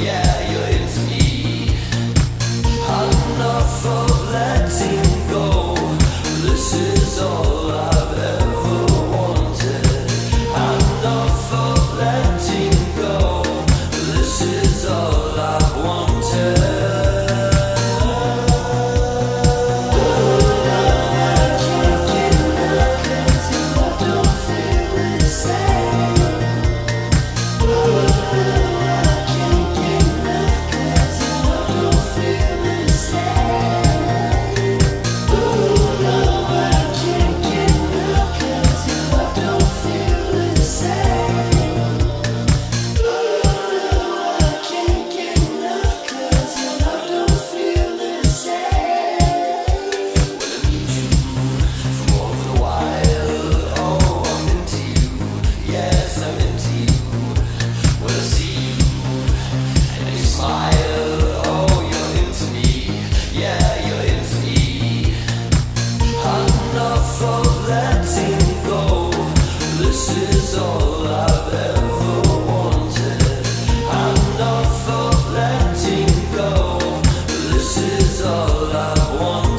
yeah. this is all I want.